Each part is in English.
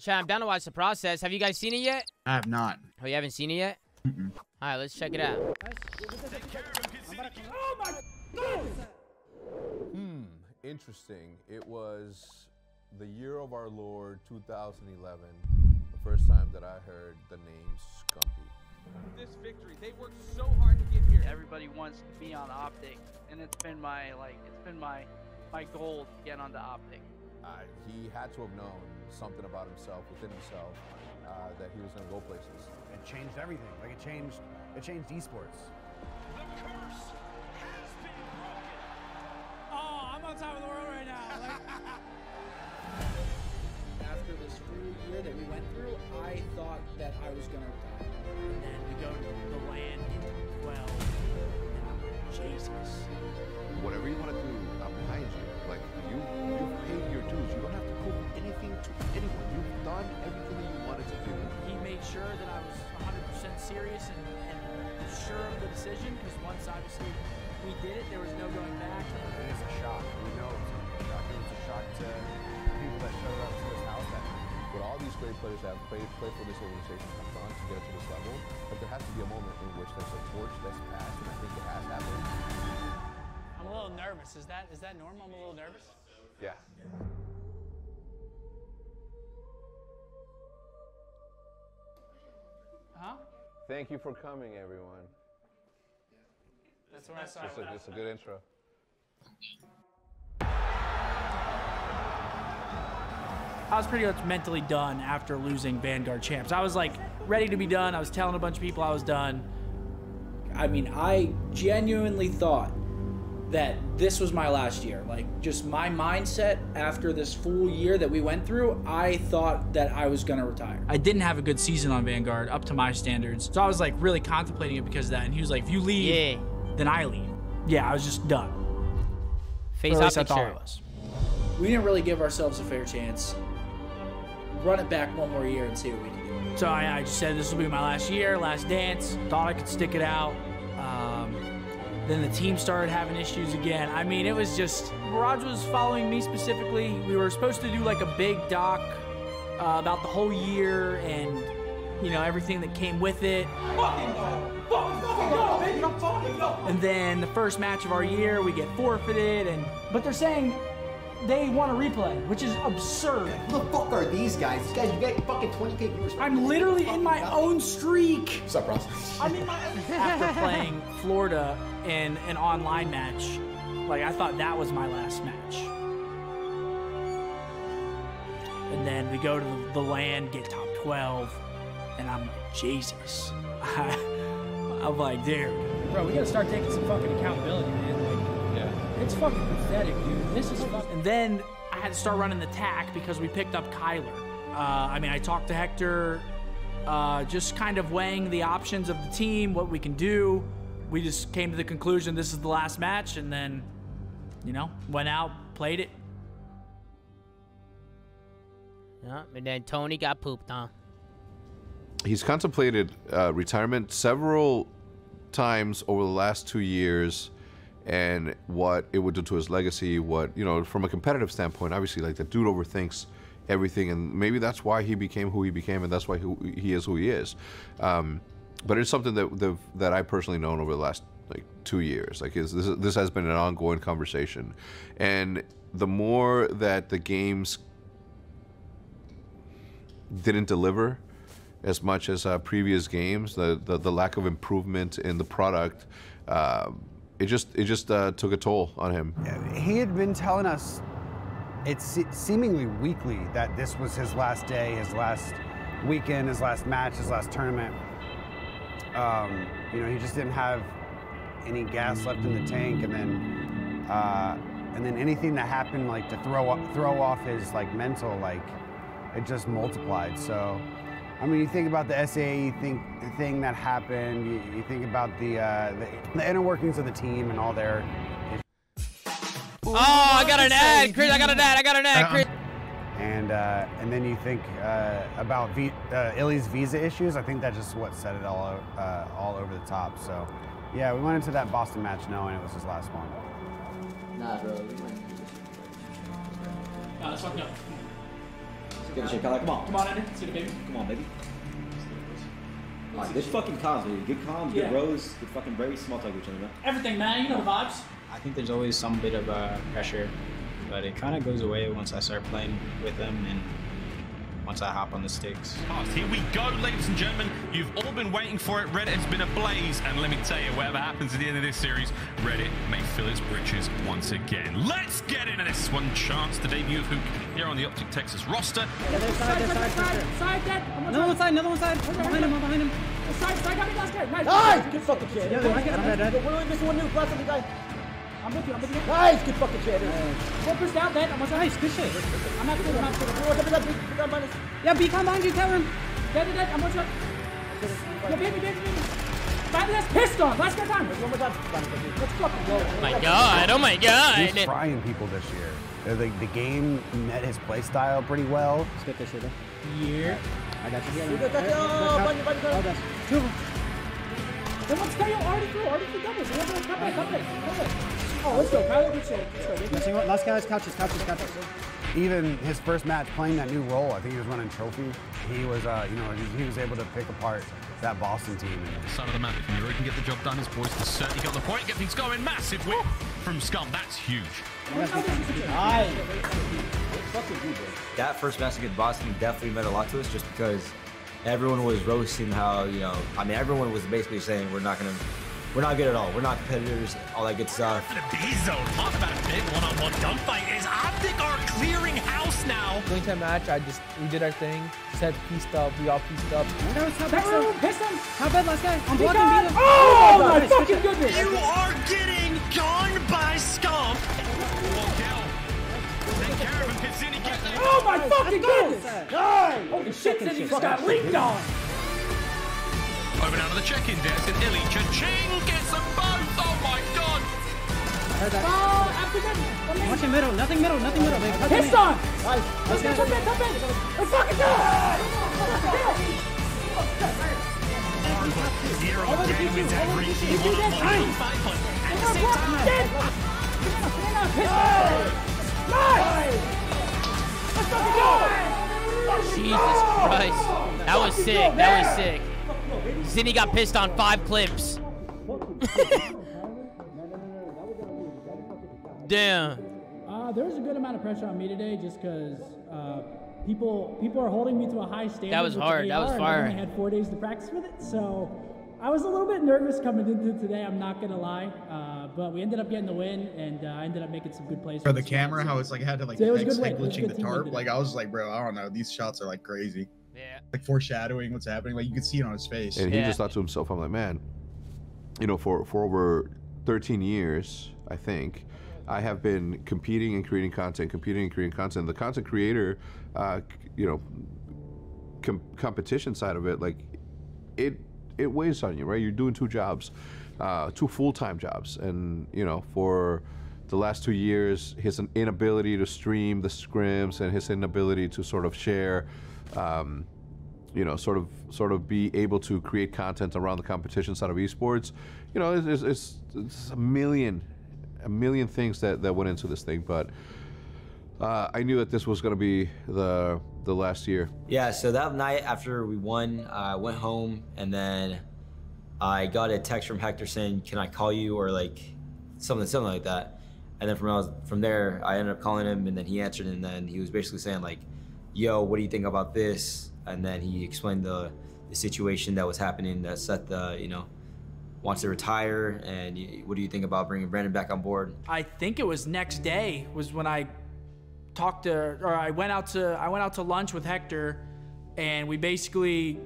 Chad, I'm down to watch the process. Have you guys seen it yet? I have not. Oh, you haven't seen it yet? Mm-mm. All right, let's check it out. Hmm, interesting. It was the year of our Lord 2011, the first time that I heard the name Scumpy. This victory, they worked so hard to get here. Everybody wants to be on Optic, and it's been my like it's been my my goal to get onto Optic. Uh, he had to have known something about himself, within himself, uh, that he was going to go places. It changed everything. Like it changed. It changed esports. The curse has been broken. Oh, I'm on top of the world right now. Like, After this full year that we went through, I thought that I was gonna die. and then we go to the land in 12. And I'm like, Jesus. Whatever you want to do, I'm behind you. Like you, you've paid your dues. You don't have to prove anything to anyone. You've done everything that you wanted to do. He made sure that I was 100% serious and, and sure of the decision because once obviously we did it, there was no going back. It is a shock. We know it was gonna be a shock. It was a shock to people that showed up to his house that night. But all these great players that have played, played for this organization have gone to get to this level. But there has to be a moment in which there's a torch that's passed, and I think it has happened. I'm a little nervous. Is that is that normal? I'm a little nervous. Yeah. Huh? Thank you for coming, everyone. That's where I saw It's a, it's a good intro. I was pretty much mentally done after losing Vanguard champs. I was like ready to be done. I was telling a bunch of people I was done. I mean, I genuinely thought that this was my last year. Like, just my mindset after this full year that we went through, I thought that I was gonna retire. I didn't have a good season on Vanguard up to my standards. So I was like really contemplating it because of that. And he was like, if you leave, Yeah. then I leave. Yeah, I was just done. Face Or at least I Optic thought I was. We didn't really give ourselves a fair chance. Run it back one more year and see what we can do. So I, I just said this will be my last year, last dance. Thought I could stick it out. Then the team started having issues again. I mean, it was just Mirage was following me specifically. We were supposed to do like a big doc uh, about the whole year and you know everything that came with it. And then the first match of our year, we get forfeited, and but they're saying they want a replay, which is absurd. Who the fuck are these guys? These guys, you get fucking 20k viewers. I'm literally in my own streak. What's up, Ross? I mean, after playing Florida in an online match, like I thought that was my last match. And then we go to the, the land, get top 12, and I'm like, Jesus. I'm like, dude. Bro, we gotta start taking some fucking accountability, man. Like, Yeah. it's fucking pathetic, dude. This is fucking. And then I had to start running the tack because we picked up Kyler. Uh, I mean, I talked to Hector, uh, just kind of weighing the options of the team, what we can do. We just came to the conclusion this is the last match, and then, you know, went out, played it. Yeah, and then Tony got pooped on. He's contemplated uh, retirement several times over the last two years and what it would do to his legacy what you know from a competitive standpoint obviously like the dude overthinks everything and maybe that's why he became who he became and that's why who he is who he is um, but it's something that that, that i personally known over the last like two years like is this, this has been an ongoing conversation and the more that the games didn't deliver as much as uh, previous games. The, the the lack of improvement in the product, uh, it just it just uh, took a toll on him. He had been telling us, it's seemingly weekly, that this was his last day, his last weekend, his last match, his last tournament. Um, you know, he just didn't have any gas left in the tank, and then uh, and then anything that happened, like to throw o- throw off his like mental, like it just multiplied. So. I mean, you think about the SAE thing, thing that happened. You, you think about the, uh, the the inner workings of the team and all their Oh, I got an ad, Chris. I got an ad. I got an ad, Chris. And uh, and then you think uh, about v- uh, Illey's visa issues. I think that's just what set it all o- uh, all over the top. So, yeah, we went into that Boston match knowing it was his last one. Nah, bro. we went through this. No, that's fucked up. Get the shit, Kyle. Come on. Come on, Ender. See the baby. Come on, baby. Alright, good fucking comms, baby. Good comms, Yeah. good rows, good fucking very small talk with each other, man. Everything, man. You know the vibes. I think there's always some bit of uh, pressure, but it kind of goes away once I start playing with them and once I hop on the sticks. Here we go, ladies and gentlemen. You've all been waiting for it. Reddit has been ablaze, and let me tell you, whatever happens at the end of this series, Reddit may fill its britches once again. Let's get into this one chance to debut of Hook here on the Optic Texas roster. Side, side, side, side, side, dead. I'm Another one side, another one side. I'm behind him, behind him. Side, side, got me last guy. Nice. Nice! Good fucking shit. Yeah, I get him, dead, dead. We're only missing one new class of the guy. I'm with you, I'm with you. Nice! Good fucking shit. Flippers down, dead. I'm on Nice, good shit. I'm not good, I'm not good. Yeah, beacon behind you, Tyron. Dead, dead, dead. I'm on shot. Yeah, baby, baby, baby. Find this piston. Last guy time. One more time. Let's fucking go. Oh my god, oh my god. He's frying people this year. Uh, The, the game met his play style pretty well. Let's get this shit. Yeah. I got you. Good, good, good. Oh, bunny, bunny, bunny. Oh, that's two. Then let's stay already through, already through doubles. Come back, come back, come back. Oh, let's go, Kyler. Good shit. Let's go, baby. Missing one. Last guy's couches, couches, couches. Even his first match playing that new role, I think he was running trophy. He was, uh, you know, he, he was able to pick apart that Boston team. Son of the map, if Miro can get the job done, his boys can certainly got the point, get things going. Massive win from Scump, that's huge. That first match against Boston definitely meant a lot to us just because everyone was roasting how, you know, I mean, everyone was basically saying we're not going to, we're not good at all. We're not competitors, all that good stuff. The B zone, talk about a big one-on-one gunfight. Is Optic our clearing house now? Going time match, I just we did our thing. Just had pieced up. We all pieced up. No, it's not That bad. room, piston. How bad, last guy? I'm He blocking got- beat him. Oh, oh, my Nice, good fucking goodness. You are getting gone by Scump. Waddell. Take care of him, Pizzini, get there. Oh my fucking goodness! Holy shit, Second Cindy just got leaked on! Over down to the check-in desk, and Illey Cha-ching gets them both. Oh my god. Heard that. Oh, Watch him middle, nothing middle, nothing middle. They cut Piss me. on! Let's Let's go. go, come in, come in! Let's fucking do Zero game P2, is over every the team P2, one-on-one that's nice. gunfight, at the it! same time, Nice! Let's fucking go! Jesus Christ. That was sick. That was sick. Zinni got pissed on five clips. Damn. Uh, there was a good amount of pressure on me today just because uh, people people are holding me to a high standard. That was hard. the That was AR, and I had four days to practice with it, so I was a little bit nervous coming into today. I'm not gonna lie, uh, but we ended up getting the win, and uh, I ended up making some good plays For the this camera, how it's like I had to like So it was fix good like win. It was a glitching the tarp. Like I was like, bro, I don't know. These shots are like crazy. Yeah. Like foreshadowing what's happening. Like you could see it on his face. And he Yeah. just thought to himself, I'm like, man, you know, for, for over 13 years, I think, I have been competing and creating content, competing and creating content. The content creator, uh, you know, com- competition side of it, like, it it weighs on you, right? You're doing two jobs, uh, two full-time jobs, and you know, for the last two years, his inability to stream the scrims and his inability to sort of share. Um, you know, sort of sort of be able to create content around the competition side of esports. You know, it's, it's, it's, a million, a million things that, that went into this thing, but uh, I knew that this was going to be the the last year. Yeah, so that night after we won, I went home and then I got a text from Hector saying, "Can I call you?" or like something something like that. And then from from there, I ended up calling him, and then he answered, and then he was basically saying like, "Yo, what do you think about this?" And then he explained the the situation that was happening that Seth, uh, you know, wants to retire, and what do you think about bringing Brandon back on board? I think it was next day was when I talked to or I went out to I went out to lunch with Hector and we basically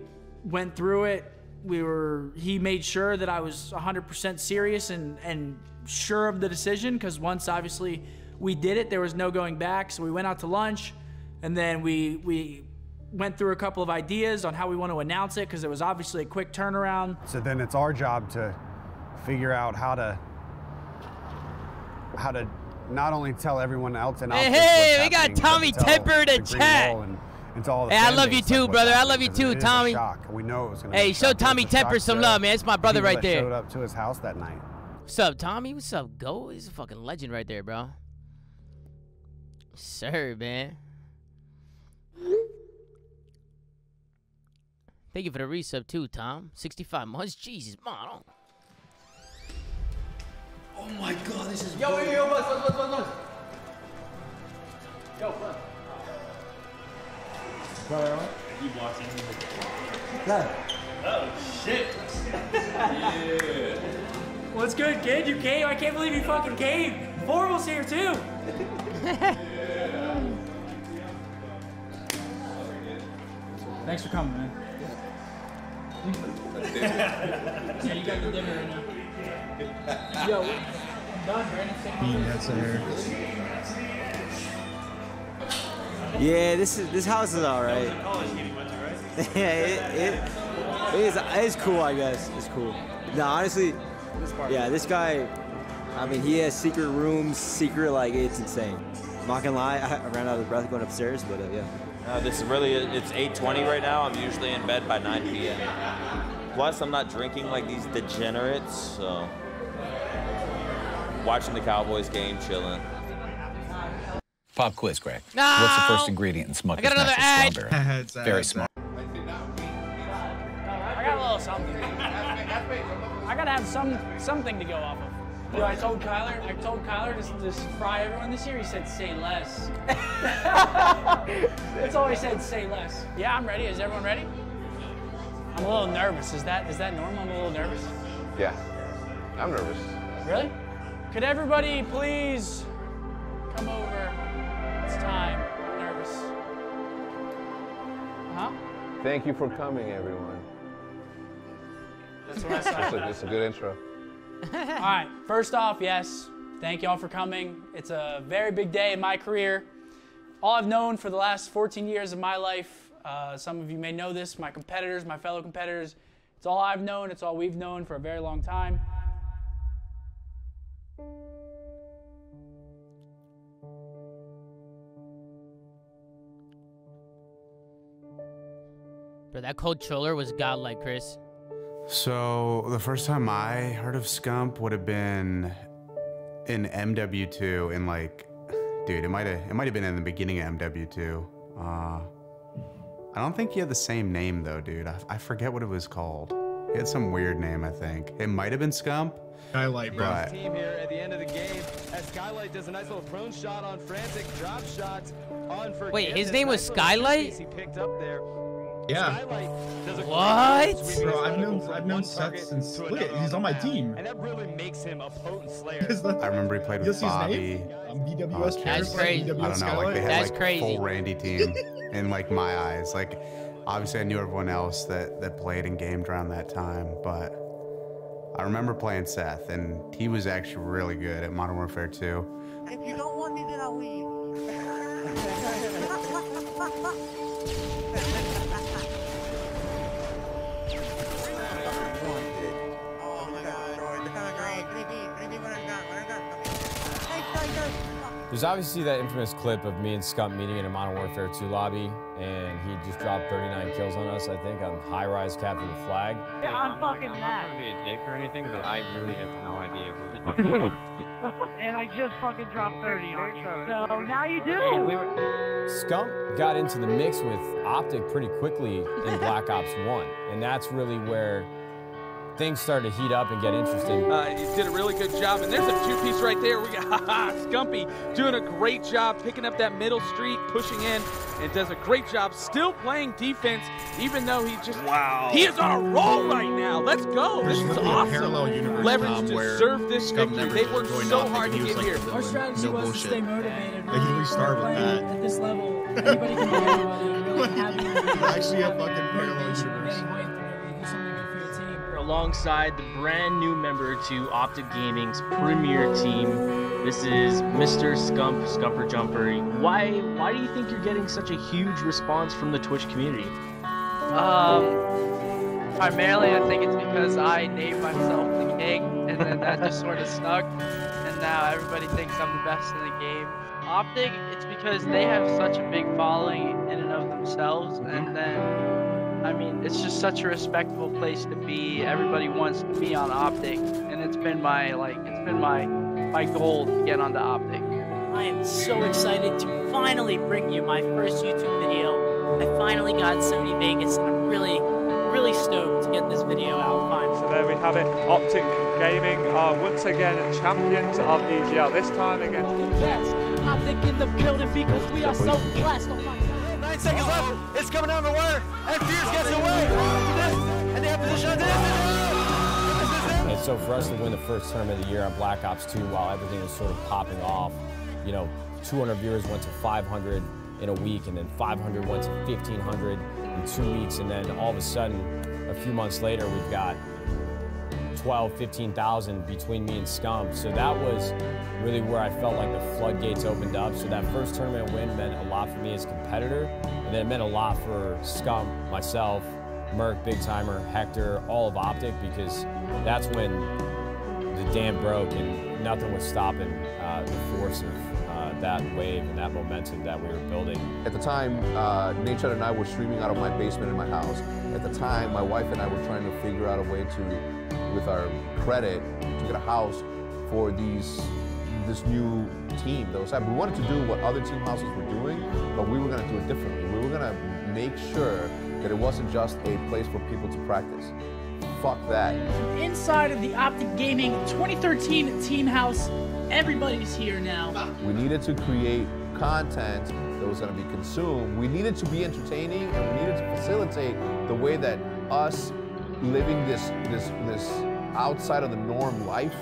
went through it. We were he made sure that I was 100% serious and and sure of the decision cuz once obviously we did it there was no going back. So we went out to lunch and then we we went through a couple of ideas on how we want to announce it cuz it was obviously a quick turnaround. So then it's our job to figure out how to how to not only tell everyone else in Hey, Optic hey, we got happening, but Tommy to Temper in the Green chat. Wall And, and to all the Hey, I love you too, brother. I love you 'cause too, it is a Tommy. We know it was gonna Hey, be a show shock. It was Tommy a Temper some love, man. It's my brother right that there. Showed up to his house that night. What's up, Tommy? What's up, Go? He's a fucking legend right there, bro. Sir, man. Thank you for the resub too, Tom. 65 months. Jesus, man. Oh my god, this is. Yo, yo, yo, buzz, buzz, buzz, buzz, buzz. Yo, buzz. He walks in. Oh, shit. yeah. What's good, kid? You came? I can't believe you fucking came. Formal's here too. Thanks for coming, man. Yeah, you got the dinner right now. Yo, done, Brandon. Say Bean heads to hair. Yeah, this is this house is all right. yeah, it, it, it is it is cool, I guess. It's cool. No, honestly, yeah, this guy. I mean, he has secret rooms, secret like it's insane. I'm not gonna lie, I ran out of breath going upstairs, but uh, yeah. Uh, this is really, it's 8.20 right now. I'm usually in bed by 9 p.m. Plus, I'm not drinking like these degenerates, so. Watching the Cowboys game, chilling. Pop quiz, Greg. No! What's the first ingredient in Smucker's I got another natural ad. strawberry? It's Very smart. I got a little something. I gotta have some something to go off of. Yo, I told Kyler, I told Kyler to just fry everyone this year. He said, "Say less." That's all he said. Say less. Yeah, I'm ready. Is everyone ready? I'm a little nervous. Is that is that normal? I'm a little nervous. Yeah, I'm nervous. Really? Could everybody please come over? It's time. I'm nervous. Huh? Thank you for coming, everyone. That's what I said. a good intro. All right. First off, yes, thank y'all for coming. It's a very big day in my career. All I've known for the last 14 years of my life, uh, some of you may know this, my competitors, my fellow competitors, it's all I've known, it's all we've known for a very long time. Bro, that controller was godlike, Chris. So the first time I heard of Scump would have been in MW2 in like, dude, it might have it might have been in the beginning of MW2. Uh, I don't think he had the same name though, dude. I, I forget what it was called. He had some weird name, I think. It might have been Scump. Skylight, bro. But Team here at the end of the game as Skylight does a nice little prone shot on frantic drop shots on for Wait, his name was Skylight? He picked up there. Yeah. Does a What? Bro, I've known I've known Seth since to look at he's on my team. And that really makes him a potent slayer. I remember he played with see his Bobby. Um, BWS Uh, That's crazy. BWS I don't know, like they had That's like crazy. full Randy team in like my eyes. Like obviously I knew everyone else that that played and gamed around that time, but I remember playing Seth and he was actually really good at Modern Warfare 2. If you don't want me, then I'll leave. There's obviously that infamous clip of me and Scump meeting in a Modern Warfare 2 lobby, and he just dropped 39 kills on us, I think, on high rise capture the flag. Yeah, I'm fucking mad I'm mad. not gonna be a dick or anything, but I really have no idea who and I just fucking dropped 30 on you. So now you do. Scump got into the mix with Optic pretty quickly in Black Ops 1, and that's really where things started to heat up and get interesting. Uh, he did a really good job, and there's a two-piece right there. We got Scumpy doing a great job picking up that middle street, pushing in, and does a great job still playing defense, even though he just wow. He is on a roll right now. Let's go. This is There's literally awesome. parallel universe, Leverage Tom, where deserved this Scump victory. They worked so up hard to get was, here. Our strategy no was bullshit. to stay motivated. Like, he restarted with that. At this level, anybody can be anybody. Really having Actually, a fucking parallel universe. Alongside the brand new member to Optic Gaming's premier team, this is Mr. Scump, Scumper Jumper. Why, why do you think you're getting such a huge response from the Twitch community? Um, primarily, I think it's because I named myself the king, and then that just sort of stuck. And now everybody thinks I'm the best in the game. Optic, it's because they have such a big following in and of themselves, and then, I mean, it's just such a respectable place to be. Everybody wants to be on Optic, and it's been my like, it's been my my goal to get onto Optic. I am so excited to finally bring you my first YouTube video. I finally got Sony Vegas and I'm really, really stoked to get this video out finally. So there we have it. Optic Gaming are once again champions of EGL, this time against Yes, Optic in the building because we are so blessed. Oh my God. Seconds left. It's coming down the wire. And Fierce gets away. And they have position on this. So for us to win the first tournament of the year on Black Ops 2 while everything was sort of popping off, you know, 200 viewers went to 500 in a week, and then 500 went to 1,500 in two weeks, and then all of a sudden, a few months later, we've got 12, 15,000 between me and Scump. So that was really where I felt like the floodgates opened up. So that first tournament win meant a lot for me as a competitor, and then it meant a lot for Scump, myself, MerK, Big Timer, Hector, all of Optic, because that's when the dam broke and nothing was stopping uh, the force of uh, that wave and that momentum that we were building. At the time, uh, and I were streaming out of my basement in my house. At the time, my wife and I were trying to figure out a way to, with our credit, to get a house for these this new team that was happening. We wanted to do what other team houses were doing, but we were going to do it differently. We were going to make sure that it wasn't just a place for people to practice. Fuck that. Inside of the Optic Gaming 2013 Team House, everybody's here now. We needed to create content that was going to be consumed. We needed to be entertaining, and we needed to facilitate the way that us living this this this outside of the norm life.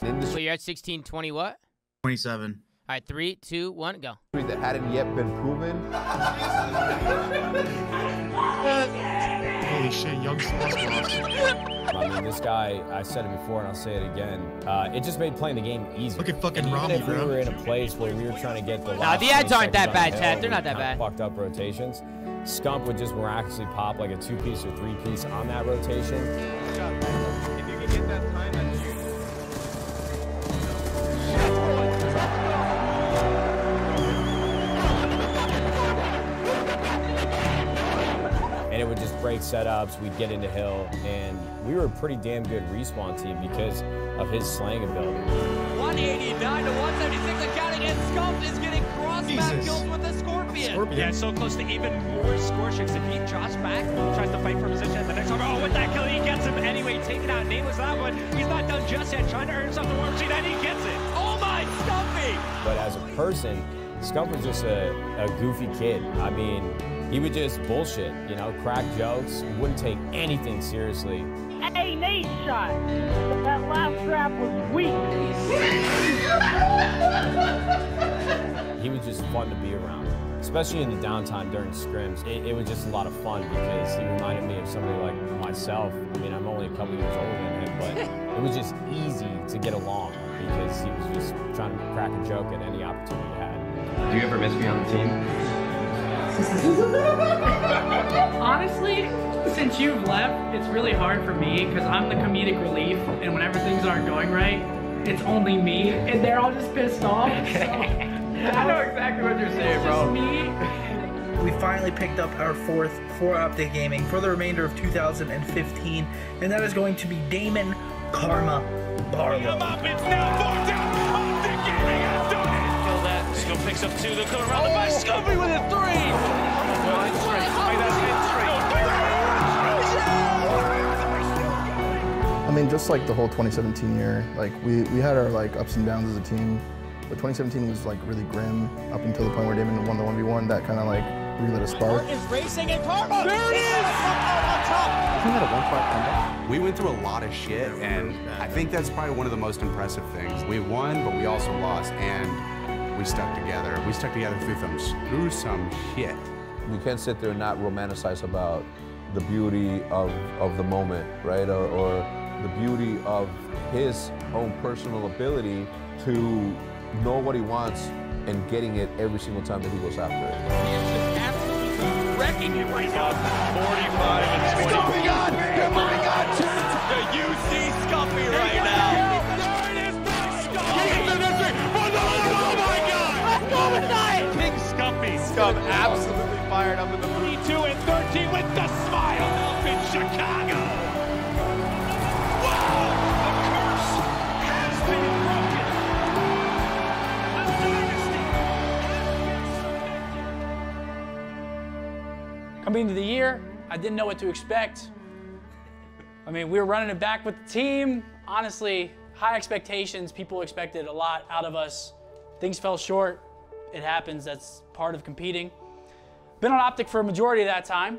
So you're at 16, 20 what? 27. All right, three, two, one, go. that hadn't yet been proven. Holy shit, young sauce I mean, this guy, I said it before and I'll say it again. Uh, it just made playing the game easy. Look at fucking and even Rami, if we bro. were in a place where we were trying to get the Nah, the ads aren't that bad, the Chad. They're not that bad. Fucked up rotations. Scump would just miraculously pop like a two piece or three piece on that rotation. Break setups. We'd get into hill, and we were a pretty damn good respawn team because of his slang ability. 189 to 176 and counting, and Scump is getting cross map Jesus. with the Scorpion. Yeah, so close to even more score scorchings. If he drops back, tries to fight for position at the next one. Oh, with that kill, he gets him anyway. Taking out Nameless that one. He's not done just yet. Trying to earn something the war machine, and he gets it. Oh my, Scumpy! But as a person, Scump was just a, a goofy kid. I mean, he would just bullshit, you know, crack jokes, wouldn't take anything seriously. Hey, Nate shot. That last grab was weak. He was just fun to be around, especially in the downtime during scrims. It, it was just a lot of fun because he reminded me of somebody like myself. I mean, I'm only a couple years older than him, but it was just easy to get along because he was just trying to crack a joke at any opportunity he had. Do you ever miss me on the team? Honestly, since you've left, it's really hard for me because I'm the comedic relief, and whenever things aren't going right, it's only me, and they're all just pissed off. I know exactly what you're saying, bro. me. We finally picked up our fourth for Optic Gaming for the remainder of 2015, and that is going to be Damon Karma Barlow. Kill picks up two. They'll come around the back. Scumpy with a three. Line straight. Play that I mean, just like the whole 2017 year, like we, we had our like ups and downs as a team, but 2017 was like really grim up until the point where Damon won the 1v1. That kind of like relit a spark. is racing and Karma. There it is. On top. Isn't that a one-fight comeback? We went through a lot of shit, and I think that's probably one of the most impressive things. We won, but we also lost, and we stuck together. We stuck together through some, through some shit. You can't sit there and not romanticize about the beauty of, of the moment, right? Or, or the beauty of his own personal ability to know what he wants and getting it every single time that he goes after it. Absolutely wrecking it right now. 45 and 20. Scumpy Oh my Scump absolutely fired up in the 22 and 13 with the smile up in Chicago. Wow! The curse has been broken. Dynasty Coming into the year, I didn't know what to expect. I mean, we were running it back with the team. Honestly, high expectations. People expected a lot out of us. Things fell short. It happens. That's part of competing. Been on Optic for a majority of that time.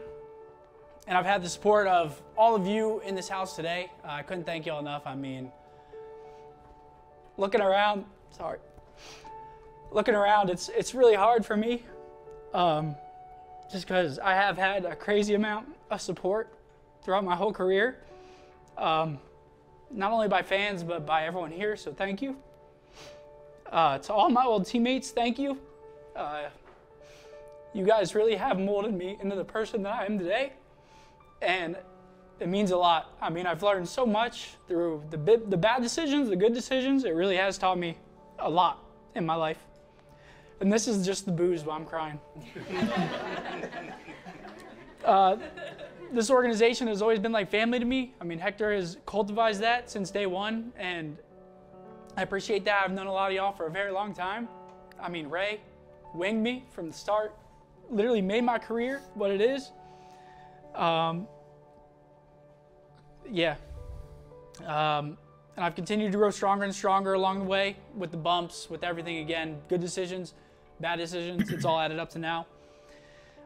And I've had the support of all of you in this house today. Uh, I couldn't thank y'all enough. I mean, looking around, sorry. Looking around, it's it's really hard for me. Um, just because I have had a crazy amount of support throughout my whole career. Um, not only by fans, but by everyone here, so thank you. Uh, to all my old teammates, thank you. Uh, you guys really have molded me into the person that I am today, and it means a lot. I mean, I've learned so much through the, the bad decisions, the good decisions. It really has taught me a lot in my life. And this is just the booze while I'm crying. uh, this organization has always been like family to me. I mean, Hector has cultivated that since day one, and I appreciate that. I've known a lot of y'all for a very long time. I mean, Ray winged me from the start, literally made my career what it is. Um, yeah. Um, and I've continued to grow stronger and stronger along the way with the bumps, with everything again. Good decisions, bad decisions, it's all added up to now.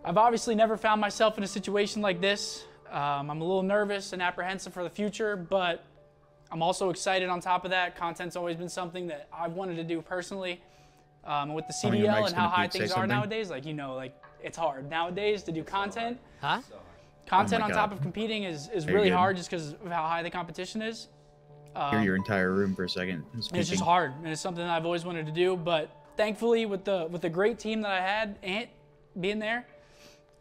I've obviously never found myself in a situation like this. Um, I'm a little nervous and apprehensive for the future, but I'm also excited on top of that. Content's always been something that I've wanted to do personally. Um, with the CDL mic's and how high things are something. nowadays, like, you know, like it's hard nowadays to do content. Huh? Content Oh my on top of competing is, is Very really good. hard just because of how high the competition is. Hear Um, your entire room for a second. it's just hard, and it's something that I've always wanted to do. But thankfully, with the with the great team that I had, Ant being there,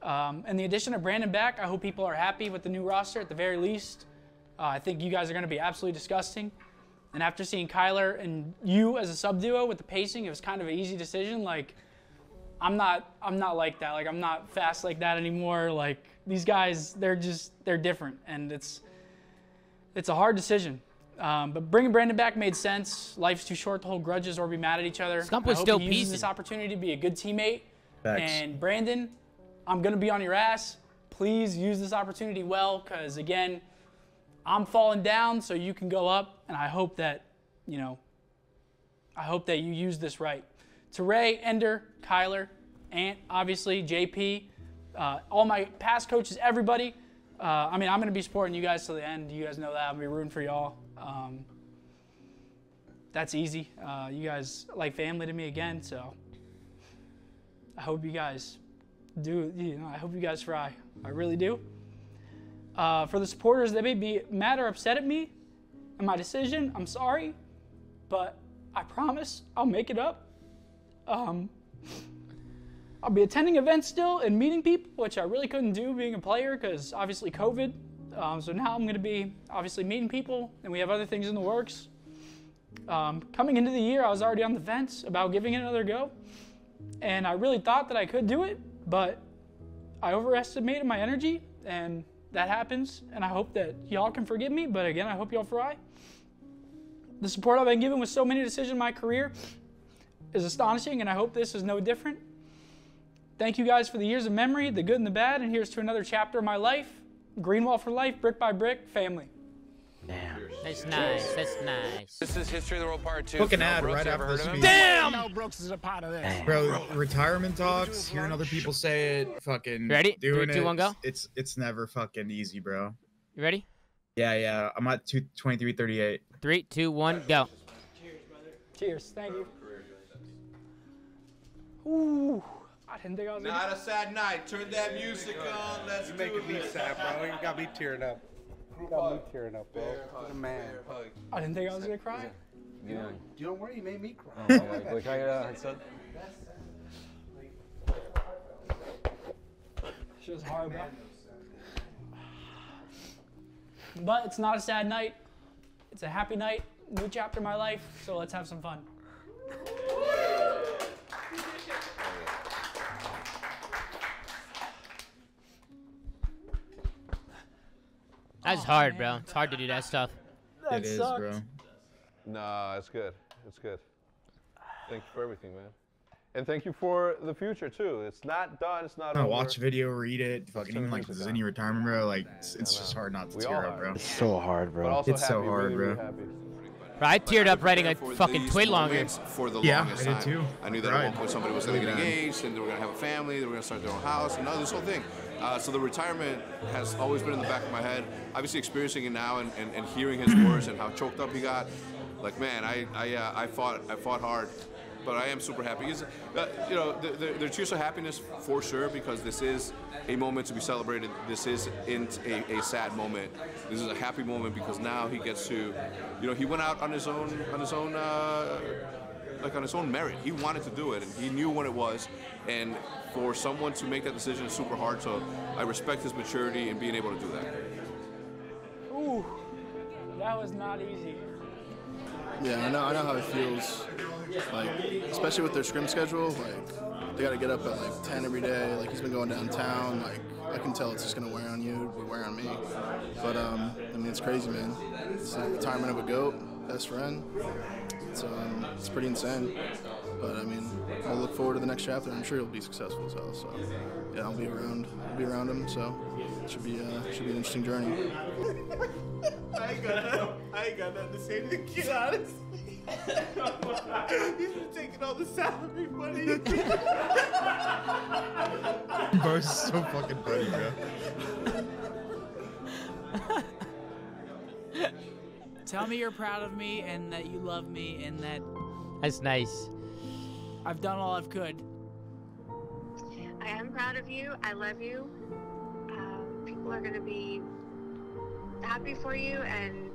um, and the addition of Brandon back, I hope people are happy with the new roster at the very least. Uh, I think you guys are going to be absolutely disgusting. And after seeing Kyler and you as a sub duo with the pacing, it was kind of an easy decision. Like, I'm not I'm not like that. Like I'm not fast like that anymore. Like these guys, they're just they're different, and it's it's a hard decision. Um, but bringing Brandon back made sense. Life's too short to hold grudges or be mad at each other. Scump I was hope still he uses piecing. this opportunity to be a good teammate. Facts. And Brandon, I'm gonna be on your ass. Please use this opportunity well, because again, I'm falling down so you can go up, and I hope that you know. I hope that you use this right. To Ray, Ender, Kyler, Ant, obviously, JP, uh, all my past coaches, everybody. Uh, I mean, I'm going to be supporting you guys to the end. You guys know that. To be rooting for y'all. Um, that's easy. Uh, you guys like family to me again, so I hope you guys do. You know, I hope you guys fry. I really do. Uh, for the supporters that may be mad or upset at me and my decision, I'm sorry, but I promise I'll make it up. Um, I'll be attending events still and meeting people, which I really couldn't do being a player because obviously COVID. Um, so now I'm going to be obviously meeting people, and we have other things in the works. Um, coming into the year, I was already on the fence about giving it another go, and I really thought that I could do it, but I overestimated my energy, and that happens. And I hope that y'all can forgive me, but again, I hope y'all fry. The support I've been given with so many decisions in my career is astonishing, and I hope this is no different. Thank you guys for the years of memory, the good and the bad, and here's to another chapter of my life. Greenwall for life, brick by brick, family. That's nice. That's nice. This is History of the World Part 2. Book an ad Brooks, right after heard this of speech. Damn! Mel Brooks is a part of this. Bro, retirement talks, hearing other people say it, fucking Ready? Three, doing two, it, one, go. It's it's never fucking easy, bro. You ready? Yeah, yeah. I'm at two twenty three thirty eight. Three, two, one, go. Cheers. Brother. Cheers. Thank you. Ooh, I didn't think I was gonna- Not a sad night. Turn that music on. Let's You're do making me sad, bro. You got me tearing up. You got me tearing up, bro. What a man. I didn't think I was gonna cry. Yeah. Don't worry, you made me cry. Like, I, uh, I said, She was horrible. But it's not a sad night. It's a happy night, new chapter in my life. So let's have some fun. That's oh, hard, bro. It's hard to do that stuff. That It is, sucked. bro. Nah, it's good. It's good. Thank you for everything, man. and thank you for the future too. It's not done. It's not I over. watch video, read it, fucking even like music the Zinni retirement, bro. Like it's, it's just hard not to We tear up, bro. It's so hard, bro. also It's so hard, really, really bro. Happy. Bro, I teared up writing a fucking these tweet longer. For the Yeah, longest I did time. too. I knew that at one point somebody was going to get engaged and they were going to have a family, they were going to start their own house, and all this whole thing. Uh, so the retirement has always been in the back of my head. Obviously, experiencing it now and, and, and hearing his words and how choked up he got, like man, I I, uh, I fought I fought hard, but I am super happy. He's, uh, you know, there, there, there are tears of happiness for sure because this is a moment to be celebrated. This is in a, a sad moment. This is a happy moment because now he gets to, you know, he went out on his own on his own. Uh, like on his own merit. He wanted to do it, and he knew what it was. And for someone to make that decision is super hard. So I respect his maturity in being able to do that. Ooh, that was not easy. Yeah, I know. I know how it feels. Like, especially with their scrim schedule, like they got to get up at like 10 every day. Like he's been going downtown. Like I can tell it's just gonna wear on you, wear on me. But um, I mean, it's crazy, man. It's the retirement of a goat, best friend. It's um, it's pretty insane. But I mean, I'll look forward to the next chapter. I'm sure he'll be successful as hell. So yeah, I'll be around. I'll be around him. So it should be uh, should be an interesting journey. I ain't got I ain't got nothing to say to the kid, honestly. He's been taking all the salary money. Bro, it's so fucking funny, bro. Tell me you're proud of me and that you love me and that That's nice. I've done all I've could. I am proud of you. I love you. Um, people are going to be happy for you, and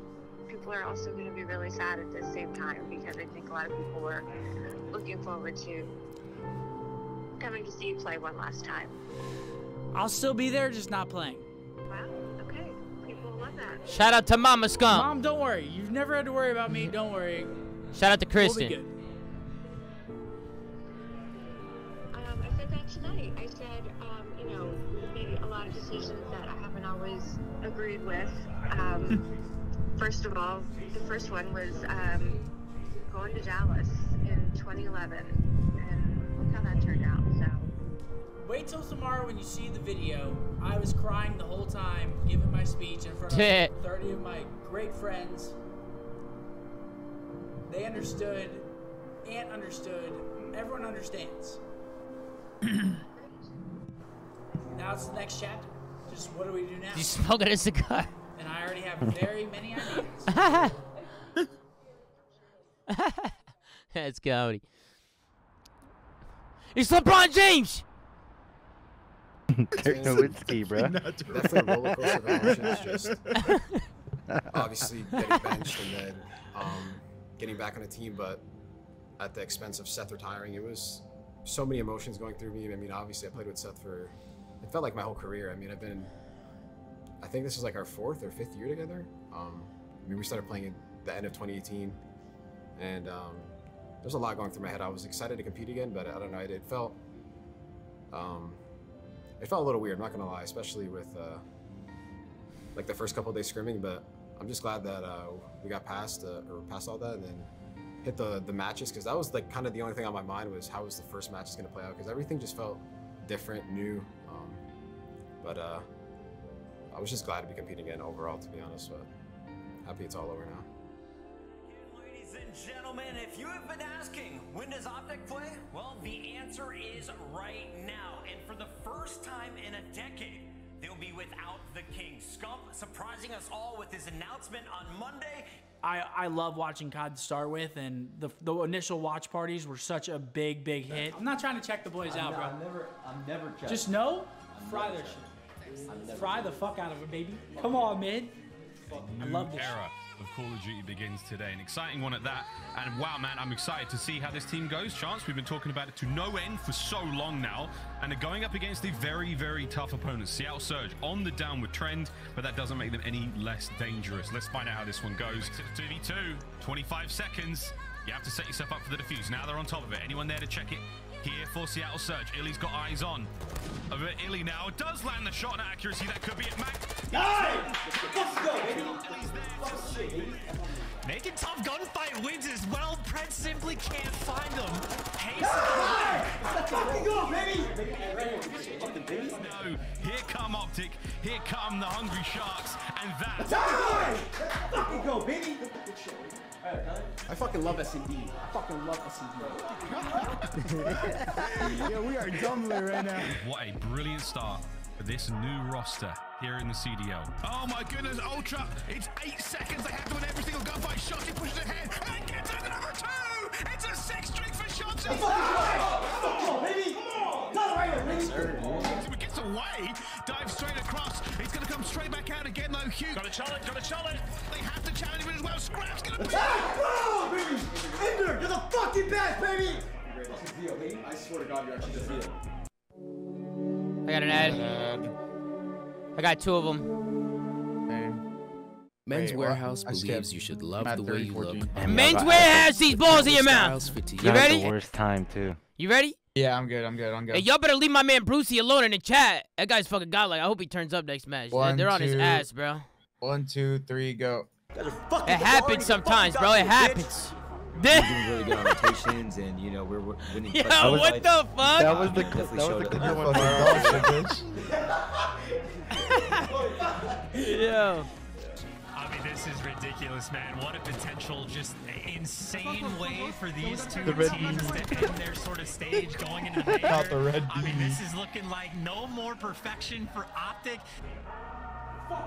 people are also going to be really sad at the same time because I think a lot of people were looking forward to coming to see you play one last time. I'll still be there, just not playing. Wow. Okay. People love that. Shout out to Mama Scump. Mom, don't worry. You've never had to worry about me. Don't worry. Shout out to We'll be Kristen. good. Um, I said that tonight. I said, um, you know, we made a lot of decisions that I haven't always agreed with. Um, first of all, the first one was um, going to Dallas in 2011, and look how that turned out. So. Wait till tomorrow when you see the video. I was crying the whole time, giving my speech in front of 30 of my great friends. They understood. Ant understood. Everyone understands. now it's the next chapter. Just what do we do now? You smoking a cigar? And I already have very many ideas. That's comedy. It's LeBron James. Dirk Nowitzki, bro. Definitely a roller coaster of emotions. Just obviously getting benched and then um, getting back on the team, but at the expense of Seth retiring, it was so many emotions going through me. I mean, obviously, I played with Seth for it felt like my whole career. I mean, I've been, I think this is like our fourth or fifth year together. Um, I mean, we started playing at the end of 2018, and um, there's a lot going through my head. I was excited to compete again, but I don't know. It, it felt, um, it felt a little weird. I'm not gonna lie, especially with uh, like the first couple days scrimming. But I'm just glad that uh, we got past uh, or past all that and then hit the the matches because that was like kind of the only thing on my mind was how was the first match is gonna play out because everything just felt different, new. Um, but uh, I was just glad to be competing again overall, to be honest. But happy it's all over now. Ladies and gentlemen, if you have been asking, when does Optic play? Well, the answer is right now. And for the first time in a decade, they'll be without the King. Scump surprising us all with his announcement on Monday. I, I love watching COD to start with, and the, the initial watch parties were such a big, big hit. I'm not trying to check the boys out, bro. I'm never, I'm never checking. Just know, fry their shit. Fry the fuck out of it, baby. Come on, mid. I love this. era of Call of Duty begins today. An exciting one at that. And wow, man, I'm excited to see how this team goes. Chance, we've been talking about it to no end for so long now. And they're going up against a very, very tough opponent. Seattle Surge on the downward trend, but that doesn't make them any less dangerous. Let's find out how this one goes. 2v2, 25 seconds. You have to set yourself up for the defuse. Now they're on top of it. Anyone there to check it? Here for Seattle Surge. Illey's got eyes on. Over at Illy now. Does land the shot and accuracy. That could be it. Mac. Nice! Let's go, baby. Fuck shit, baby. Making tough gunfight wins as well. Pred simply can't find them. Pace. Fucking go, baby! No, here come Optic, here come the Hungry Sharks, and that. Fucking go, baby! I fucking love S&D. I fucking love S&D. Yo, we are dumbler right now. What a brilliant start for this new roster here in the CDL. Oh my goodness, Ultra! It's eight seconds. They have to win every single gunfight. Shotzzy pushes ahead and gets another two. It's a six streak for Shotzzy. Fucking go, baby! Come on, right here, baby! He gets away, dives straight across. He's going to come straight back out again though. Hugh. Got to challenge, got to challenge. They have to challenge him as well. Scrap's going to be. Attack! Go, baby! Ender, you're the fucking best, baby! I swear to God, you're actually the field. I got an ad. I got two of them. Men's Wait. Warehouse I skipped. believes you should love I'm the at way you 30, look. 14. Men's Warehouse these balls in your mouth. Styles fit to You you. ready? the worst time too. You ready? Yeah, I'm good. I'm good. I'm good. Hey, y'all better leave my man Brucey alone in the chat. That guy's fucking godlike. I hope he turns up next match. They're- One, They're on his ass, bro. One, two, three, go. It happens sometimes, bro. It happens. We're doing really good on rotations, and you know we're we're winning. Yo, what fights. the fuck? That was the definitely that was showed the up. Yo. I mean, this is ridiculous, man. What a potential, just insane way for these two The red teams beanie. to end their sort of stage going into the Got the major. red I mean, this is looking like no more perfection for Optic. Everybody,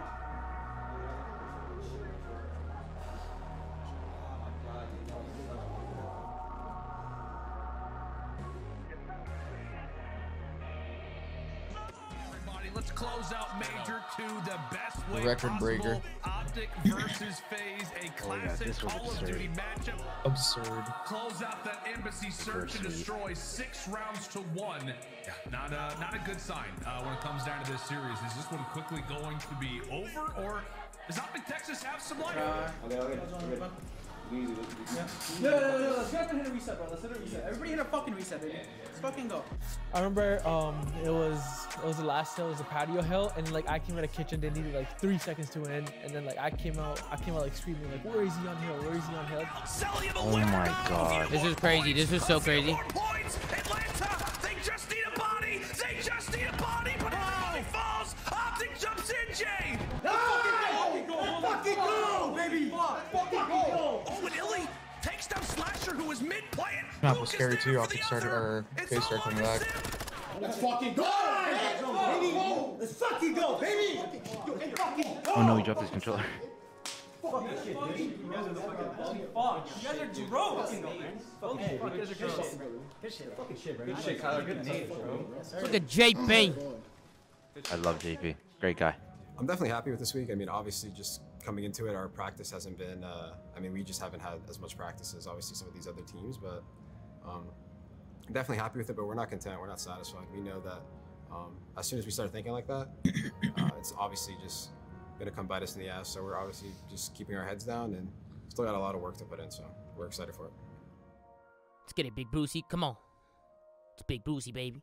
let's close out Major Two, the best way Record possible. breaker. Optic versus FaZe, a Oh, classic this was Call of absurd. Duty matchup. Absurd. Close out that embassy search and destroy six rounds to one. Not a not a good sign uh, when it comes down to this series. Is this one quickly going to be over, or does Optic Texas have some life? Okay, okay. No, no, no, no, let's get and hit a reset, bro. Let's hit a reset. Everybody hit a fucking reset, baby. Let's fucking go. I remember um it was it was the last hill, it was a patio hill, and like I came out of kitchen, they needed like three seconds to win, and then like I came out, I came out like screaming like, where is he on hill? Where is he on hill? Oh my god. This is crazy. This is so crazy. Points, Atlanta. They just need a body. They just need a Fucking go! Fucking go, baby! Fucking go! Oh, and Illey takes down Slasher, who is mid playing. Map was scary too. Optic started or FaZe started coming back. Let's fucking go! Baby! Let's fucking go, baby! Let's fucking go! Oh no, he dropped his controller. Fuck this shit, baby. You guys are the fucking fuck. You guys are gross. Fucking man. Fucking shit. You guys are gross. Good shit. Fucking shit, bro. Good shit, Kyler. Good name, bro. Look at JP. I love JP. Great guy. I'm definitely happy with this week. I mean, obviously, just coming into it, our practice hasn't been. Uh, I mean, we just haven't had as much practice as obviously some of these other teams, but um, definitely happy with it. But we're not content. We're not satisfied. We know that um, as soon as we start thinking like that, uh, it's obviously just going to come bite us in the ass. So we're obviously just keeping our heads down and still got a lot of work to put in. So we're excited for it. Let's get it, Big Brucey. Come on. It's Big Brucey, baby.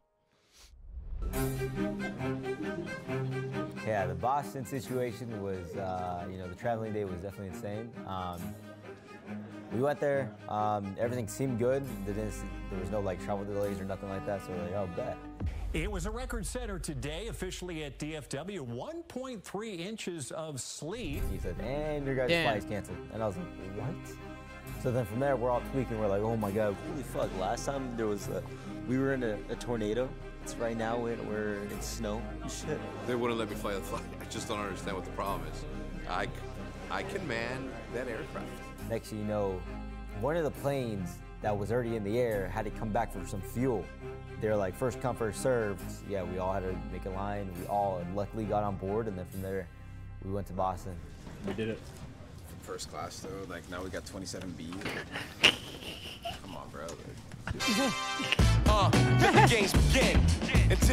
Yeah, the Boston situation was, uh, you know, the traveling day was definitely insane. Um, we went there, um, everything seemed good. There, there was no like travel delays or nothing like that, so we're like, oh, bet. It was a record setter today, officially at DFW. 1.3 inches of sleet. He said, and your guys' Damn. flight's canceled. And I was like, what? So then from there, we're all tweaking. We're like, oh my God. Holy fuck! Last time there was, a, we were in a, a tornado. It's right now we're, we're in snow. and Shit. They wouldn't let me fly the flight. I just don't understand what the problem is. I, I can man that aircraft. Next thing you know, one of the planes that was already in the air had to come back for some fuel. They're like first come, first served. Yeah, we all had to make a line. We all luckily got on board, and then from there, we went to Boston. We did it. First class though, like now we got 27B. Come on, bro. Uh, let the games begin.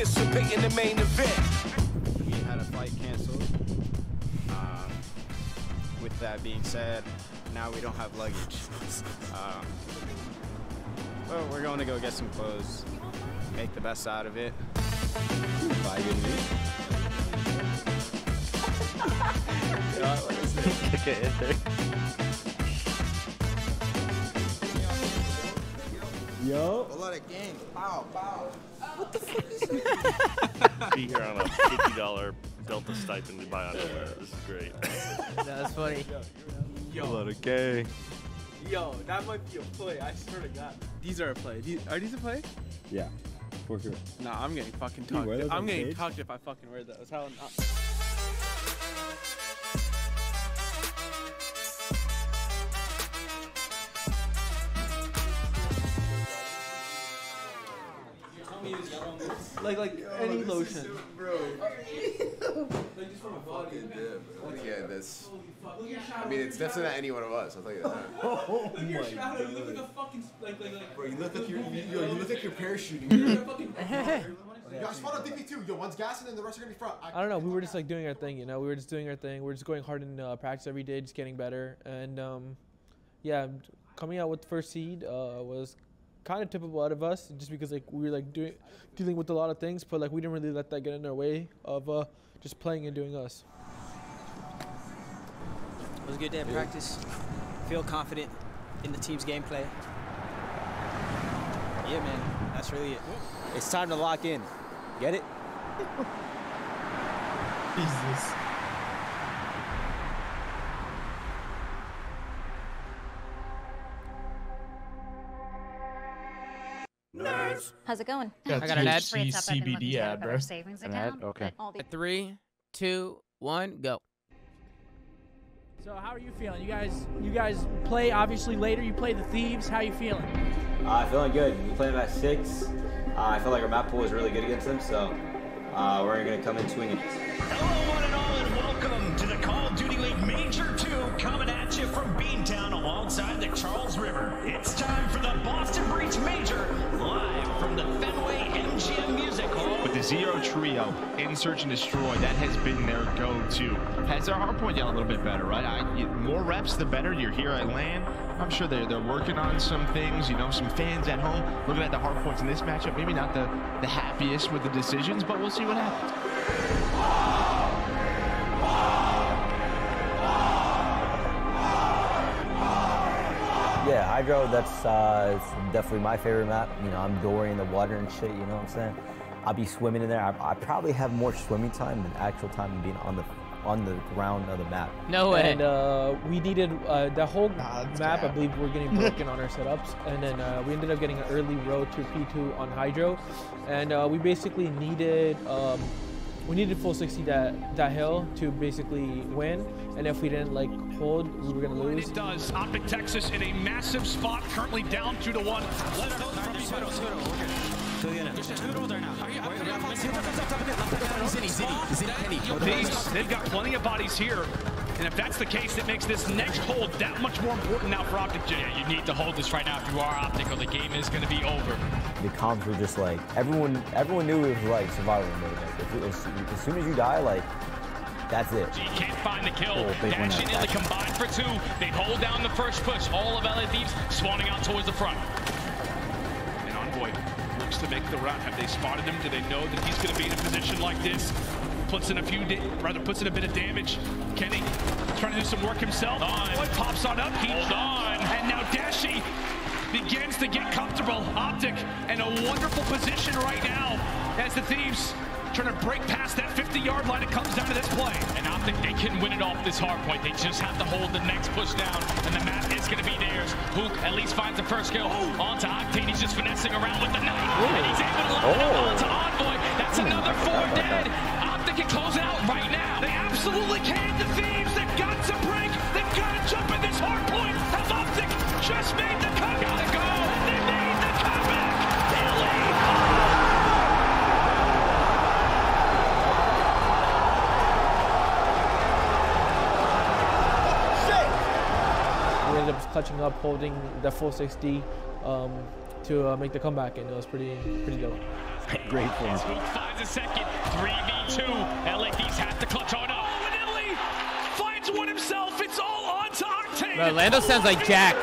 Anticipating the main event. We had a flight canceled. Uh, with that being said, now we don't have luggage. Um, well, we're going to go get some clothes, make the best out of it. Buy good news. Look at it there. Yo. A lot of gang. Bow, bow. What the fuck is Be here on a fifty dollar Delta stipend to buy underwear. This is great. That's funny. a lot of gay. Yo, that might be a play. I swear to God. These are a play. These, are these a play? Yeah, for sure. Nah, I'm getting fucking You wear tucked. those I'm getting stage? tucked if I fucking wear those. Hell no. Like like any lotion. Yeah, this. I mean, it's definitely not any one of us. I'll tell you that. Oh my You look god. like a fucking like like like. Bro, you look like you're, you, yo, you look like you're parachuting. Yo, I spot on DP2. Yo, one's gassing and the rest are gonna be front. I don't know. We were just like doing our thing, you know. We were just doing our thing. We are just going hard in uh, practice every day, just getting better. And um, yeah, coming out with the first seed uh, was kind of typical out of us, just because like we were like doing dealing with a lot of things, but like we didn't really let that get in our way of uh, just playing and doing us. It was a good day of practice. Feel confident in the team's gameplay. Yeah, man, that's really it. It's time to lock in. Get it? Jesus. How's it going? I got an ad. Rates up, I've been looking CBD ad, bro. savings An account, ad? Okay. all the- Three, two, one, go. So how are you feeling? You guys, you guys play obviously later. You play the Thieves. How you feeling? Uh, feeling good. We played about six. Uh, I feel like our map pool is really good against them, so uh, we're gonna come in swinging. Hello, one and all, and welcome to the Call of Duty League Major 2, coming at you from Beantown alongside the Charles River. It's time for the Boston Breach Major, the Zero Trio, Insert and Destroy, that has been their go-to. Has their hard point a little bit better, right? I, more reps, the better. You're here at LAN. I'm sure they're, they're working on some things, you know, some fans at home looking at the hard points in this matchup. Maybe not the, the happiest with the decisions, but we'll see what happens. Yeah, Hydro, that's uh, definitely my favorite map. You know, I'm Dory in the water and shit, you know what I'm saying? I'll be swimming in there. I, I probably have more swimming time than actual time being on the on the ground of the map. No way. And uh, we needed uh, the whole map. I believe we are getting broken on our setups, and then uh, we ended up getting an early road to P2 on Hydro, and uh, we basically needed um, we needed full 60 that that hill to basically win, and if we didn't like hold, we were gonna lose. It does. Optic Texas in a massive spot, currently down two to one. Left hook from These, they've got plenty of bodies here. And if that's the case, it makes this next hold that much more important now for Optic J. Yeah, you need to hold this right now if you are Optic or the game is going to be over. The comms were just like everyone. Everyone knew it was like survival mode. Like if, as, as soon as you die, like that's it. G can't find the kill. Oh, big one Dashing in out. the combined for two. They hold down the first push. All of LA Thieves spawning out towards the front. And Envoy looks to make the run. Have they spotted him? Do they know that he's going to be in a position like this? Puts in a few, da- rather puts in a bit of damage. Kenny trying to do some work himself. Envoy pops on up. He Hold on. And now Dashy begins to get comfortable. Optic in a wonderful position right now as the Thieves trying to break past that 50-yard line. It comes down to this play. And Optic, they can win it off this hard point. They just have to hold the next push down, and the map is going to be theirs. Hook at least finds the first kill. Oh. On to Octane. He's just finessing around with the knife. And he's able to lock it up oh. on to Envoy. That's another four dead. Optic can close it out right now. They absolutely can. The Thieves, they've got to break. They've got to jump in this hard point. Have Optic just made the cut. Gotta go. We ended up clutching up, holding the full 60 um, to uh, make the comeback, and it was pretty pretty dope. Great form. Hook finds a second. 3v2. LA Thieves have to clutch on up. Oh, and Illey finds one himself. It's all on to Octane. Bro, Lando sounds like Jack.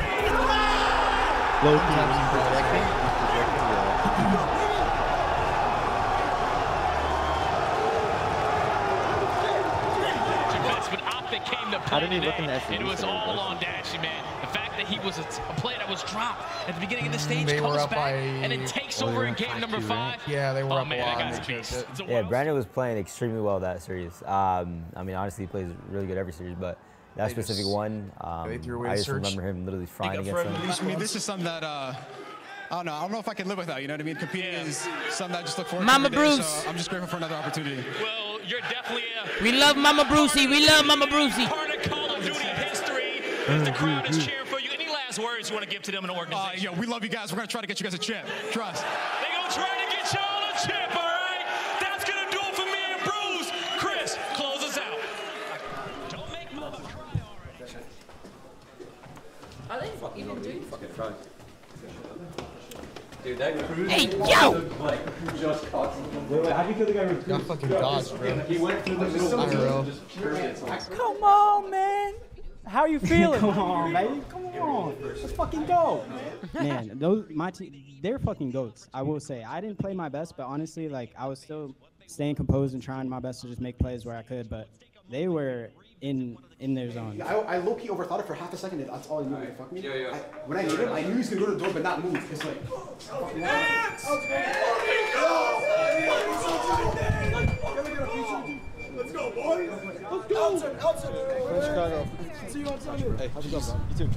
Best, but Optic came to How did he look in today. the SUV It was all on Dashy, man. The fact that he was a, a player that was dropped at the beginning of the stage, They were comes up back, by- and then takes they over in game number 5-2, five. right? Yeah, they were oh, up a man, lot that guy's a they choked beast. it. Yeah, Brandon was playing extremely well that series. Um, I mean, honestly, he plays really good every series, but that They specific just- one, um, they threw away I just search. remember him literally frying against them. I mean, this is something that uh, I don't know. I don't know if I can live without. You know what I mean? Competing is something that I just look forward Mama to. every day, Bruce. So I'm just grateful for another opportunity. Well, you're definitely a We love Mama Brucey. We love Mama Brucey. part of Call of Duty history. The crowd is cheering for you. Any last words you want to give to them in the Uh, organization? yo, we love you guys. We're gonna try to get you guys a chip. Trust. They gonna try to get y'all a chip, all right? That's gonna do it for me and Bruce. Chris, close us out. Don't make mama cry already. Are they even doing Fucking front. Dude, that cruise. Hey, yo! Like, just caught someone. Wait, wait, how do you feel the guy was Got fucking dodged, bro. He went through the middle of the Unreal. just. Come on, man. How are you feeling? Come on, baby. Come on. Let's fucking go. Man, those my team, they're fucking goats. I will say. I didn't play my best, but honestly, like I was still staying composed and trying my best to just make plays where I could. But they were in in their zone. I, I low key overthought it for half a second. That's all I knew. Like, fuck me. Yeah, yeah. I, when I hit him, I knew he was gonna go to the door but not move. It's like. fucking Let's go, boys. Let's go. Outside, outside. Chicago. See you outside. Hey, how's it going, bro? You too.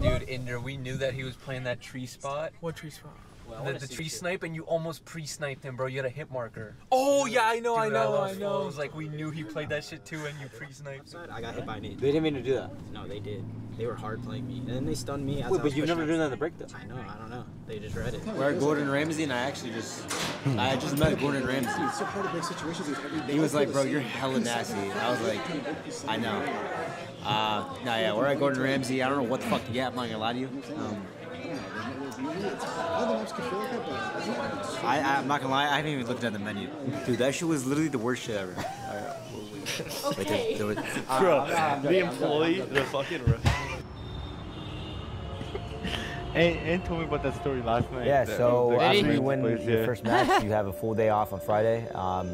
Dude, Inder, we knew that he was playing that tree spot. What tree spot? The the tree snipe, and you almost pre-sniped him, bro. You had a hit marker. Oh yeah, I know, I know, I almost know. was like we knew he played that shit too, and you pre-sniped. I got hit by a knee. They didn't mean to do that. No, they did. They were hard playing me, and then they stunned me. As Wait, I but you've never done that in the break, though. I know. I don't know. They just read it. We're Gordon Ramsay, and I actually just, I just met Gordon Ramsay. It's so hard to break situations. It's every day. He was like, bro, you're hella nasty. I was like, I know. Uh, no, yeah, we're at Gordon Ramsay. I don't know what the fuck to get. I'm not gonna lie to you. Um, I, I'm not gonna lie. I haven't even looked at the menu. Dude, that shit was literally the worst shit ever. Like, there- there was- Bro, Uh, the employee, the fucking ref. And, and told me about that story last night. Yeah, so after you win place, your yeah. first match, you have a full day off on Friday. Um,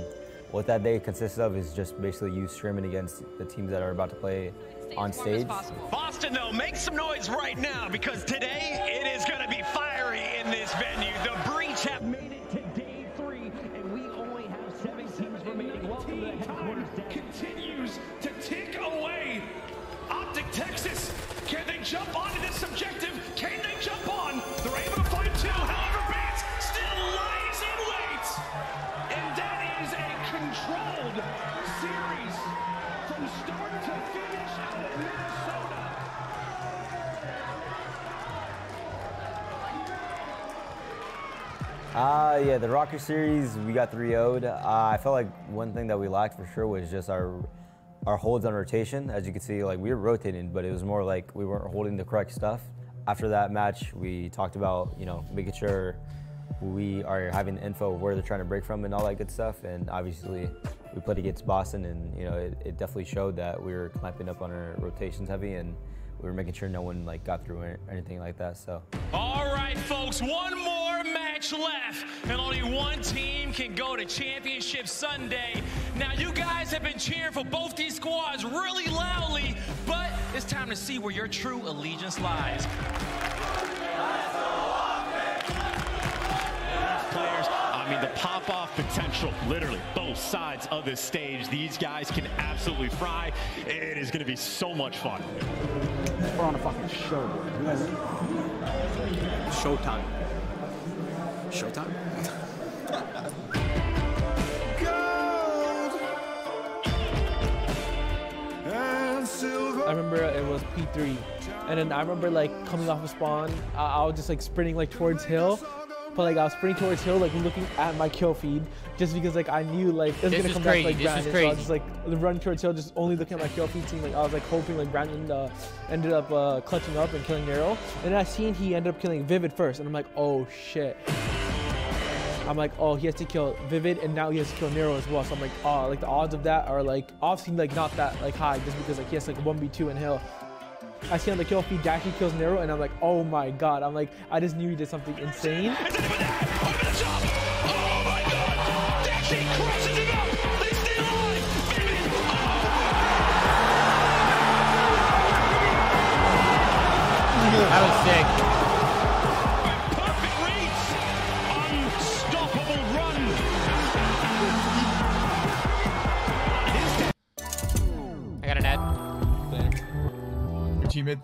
what that day consists of is just basically you scrimming against the teams that are about to play on stage. Boston, though, make some noise right now because today it is going to be fiery in this venue. The Breach have made it to day three, and we only have seven teams remaining. Welcome to the headquarters deck. continues to tick away. Optic Texas, can they jump onto this Uh, yeah, the ROKKR series, we got 3 0'd. Uh, I felt like one thing that we lacked for sure was just our our holds on rotation. As you can see, like we were rotating, but it was more like we weren't holding the correct stuff. After that match, we talked about, you know, making sure we are having the info where they're trying to break from and all that good stuff. And obviously, we played against Boston, and you know, it, it definitely showed that we were clamping up on our rotations heavy, and we were making sure no one like got through or anything like that. So. All right, folks, one more match left, and only one team can go to Championship Sunday. Now, you guys have been cheering for both these squads really loudly, but it's time to see where your true allegiance lies. players. I mean, the pop-off potential, literally, both sides of this stage. These guys can absolutely fry. It is going to be so much fun. We're on a fucking show. Showtime. Showtime? I remember it was P3, and then I remember like coming off of spawn, I, I was just like sprinting like towards hill, but like I was sprinting towards hill, like looking at my kill feed, just because like I knew like it was This gonna come crazy, back like this is Brandon, so I was just like running towards hill, just only looking at my kill feed, seeing like I was like hoping like Brandon uh, ended up uh, clutching up and killing Nero, and then I seen he ended up killing Vivid first, and I'm like, oh shit. I'm like, oh, he has to kill Vivid, and now he has to kill Nero as well. So I'm like, oh, like the odds of that are like obviously like not that like high, just because like he has like 1v2 in Hill. I see on the kill feed, Jackie kills Nero, and I'm like, oh my god. I'm like, I just knew he did something insane.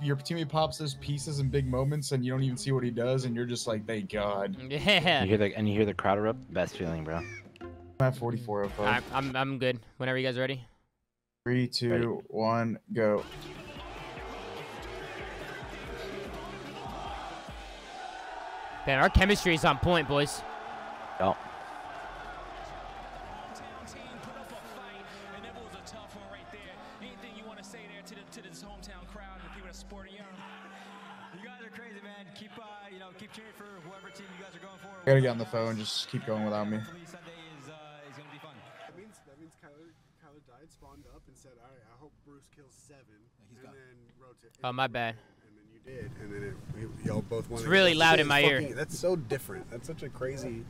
Your teammate, pops those pieces in big moments, and you don't even see what he does, and you're just like, thank God. Yeah. You hear the and you hear the crowd erupt. Best feeling, bro. I'm at 44 05. I'm, I'm, I'm good. Whenever you guys are ready. Three, two, one, go. Man, our chemistry is on point, boys. Oh. I gotta get on the phone. Just keep going without me. That means that means Kyler Kyler died, spawned up, and said, "All right, I hope Bruce kills seven, and then rotate." Oh, my bad. And then you did, and then it, we, y'all both wanted. It's really that's loud in fucking- my ear. That's so different. That's such a crazy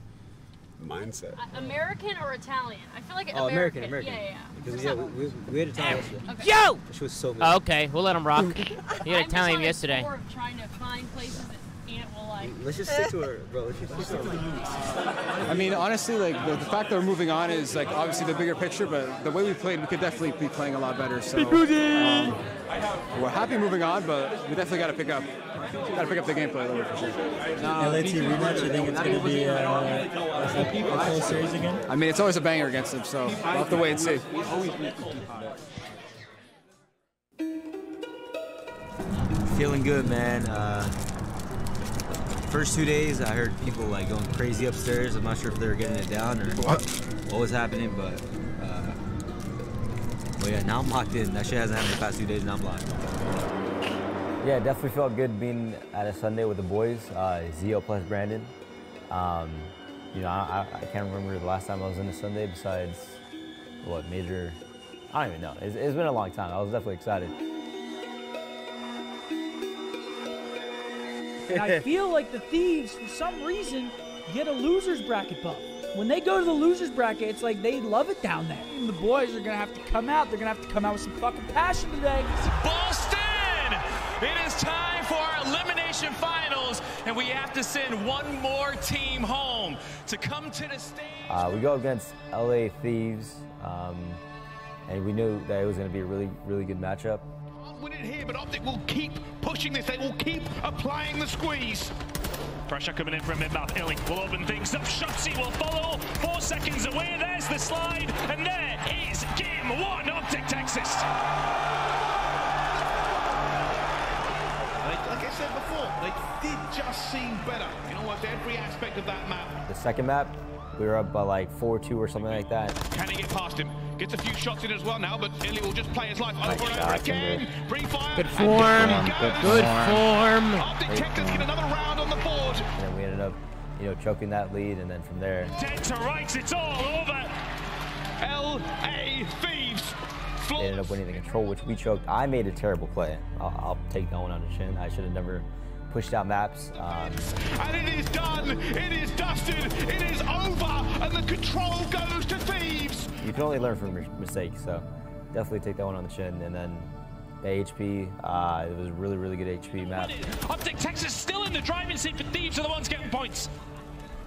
mindset. American or Italian? I feel like Oh, American. American, American. Yeah, yeah, yeah. Because yeah, we, we, we had a time yesterday. Okay. Yo! She was so good. Oh, okay, we'll let him rock. You I'm gotta just tell him on a yesterday. Tour of trying to find places that Ant will like. Let's just stick to her, bro. Let's just stick to her. I mean, honestly, like the, the fact that we're moving on is like obviously the bigger picture, but the way we played, we could definitely be playing a lot better. So um, we're happy moving on, but we definitely got to pick up, got to pick up the gameplay a little bit for sure. LAT rematch, you think it's going to be uh, a full series again? I mean, it's always a banger against them, so we'll have to wait and see. Feeling good, man. Uh, first two days, I heard people like going crazy upstairs. I'm not sure if they were getting it down or what, what was happening, but uh, well, yeah, now I'm locked in. That shit hasn't happened the past two days, and I'm locked. Yeah, it definitely felt good being at a Sunday with the boys, uh, Zio plus Brandon. Um, you know, I, I I can't remember the last time I was in a Sunday besides what major. I don't even know. It's, it's been a long time. I was definitely excited. And I feel like the Thieves, for some reason, get a loser's bracket buff. When they go to the loser's bracket, it's like they love it down there. And the boys are gonna have to come out. They're gonna have to come out with some fucking passion today. Boston! It is time for our elimination finals, and we have to send one more team home to come to the stage. Uh, we go against LA Thieves, um, and we knew that it was going to be a really, really good matchup. Win it here, but Optic will keep pushing this. They will keep applying the squeeze. Pressure coming in from mid-mouth. Illey will open things up. Shotzzy will follow. Four seconds away. There's the slide. And there is game one, Optic Texas. Like, like I said before, they did just seem better in almost every aspect of that map. The second map, we were up by like 4-2 or something like that. Can he get past him? Gets a few shots in as well now, but Illey will just play his life Nice over and over shot, again. Bring fire. Good form. down he Good, goes. good form. Optic Texas get another round on the board. And then we ended up, you know, choking that lead, and then from there, Dead to rights, it's all over. L.A. Thieves. they ended up winning the control, which we choked. I made a terrible play. I'll, I'll take that one on the chin. I should have never pushed out maps. Um, And it is done. It is dusted. It is over. And the control goes to Thieves. you can only learn from your mistakes, so definitely take that one on the chin. And then the HP, uh, it was a really, really good HP map. Optic Texas still in the driving seat, but Thieves are the ones getting points.